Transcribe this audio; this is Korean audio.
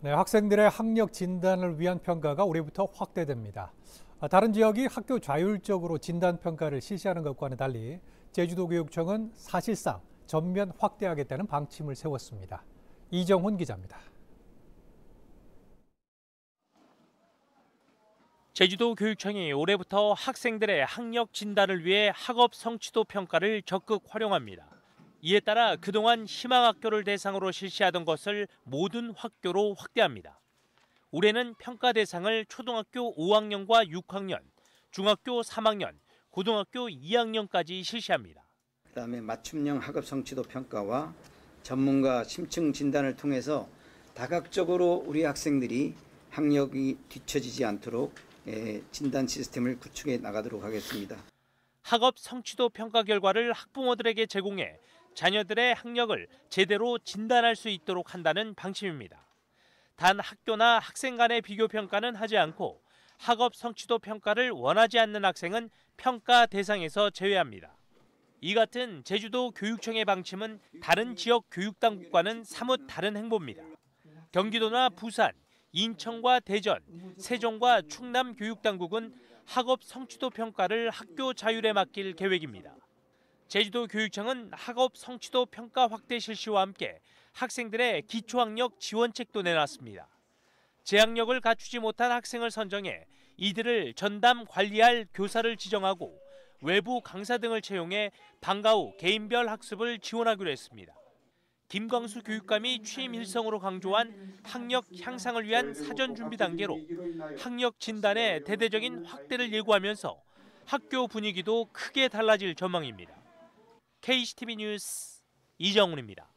네, 학생들의 학력 진단을 위한 평가가 올해부터 확대됩니다. 아, 다른 지역이 학교 자율적으로 진단 평가를 실시하는 것과는 달리 제주도교육청은 사실상 전면 확대하겠다는 방침을 세웠습니다. 이정훈 기자입니다. 제주도 교육청이 올해부터 학생들의 학력 진단을 위해 학업 성취도 평가를 적극 활용합니다. 이에 따라 그동안 희망학교를 대상으로 실시하던 것을 모든 학교로 확대합니다. 올해는 평가 대상을 초등학교 5학년과 6학년, 중학교 3학년, 고등학교 2학년까지 실시합니다. 그다음에 맞춤형 학업 성취도 평가와 전문가 심층 진단을 통해서 다각적으로 우리 학생들이 학력이 뒤처지지 않도록 예, 진단 시스템을 구축해 나가도록 하겠습니다. 학업 성취도 평가 결과를 학부모들에게 제공해 자녀들의 학력을 제대로 진단할 수 있도록 한다는 방침입니다. 단 학교나 학생 간의 비교 평가는 하지 않고 학업 성취도 평가를 원하지 않는 학생은 평가 대상에서 제외합니다. 이 같은 제주도 교육청의 방침은 다른 지역 교육당국과는 사뭇 다른 행보입니다. 경기도나 부산, 인천과 대전, 세종과 충남 교육당국은 학업 성취도 평가를 학교 자율에 맡길 계획입니다. 제주도 교육청은 학업 성취도 평가 확대 실시와 함께 학생들의 기초학력 지원책도 내놨습니다. 재학력을 갖추지 못한 학생을 선정해 이들을 전담 관리할 교사를 지정하고 외부 강사 등을 채용해 방과 후 개인별 학습을 지원하기로 했습니다. 김광수 교육감이 취임 일성으로 강조한 학력 향상을 위한 사전 준비 단계로 학력 진단의 대대적인 확대를 예고하면서 학교 분위기도 크게 달라질 전망입니다. KCTV 뉴스 이정훈입니다.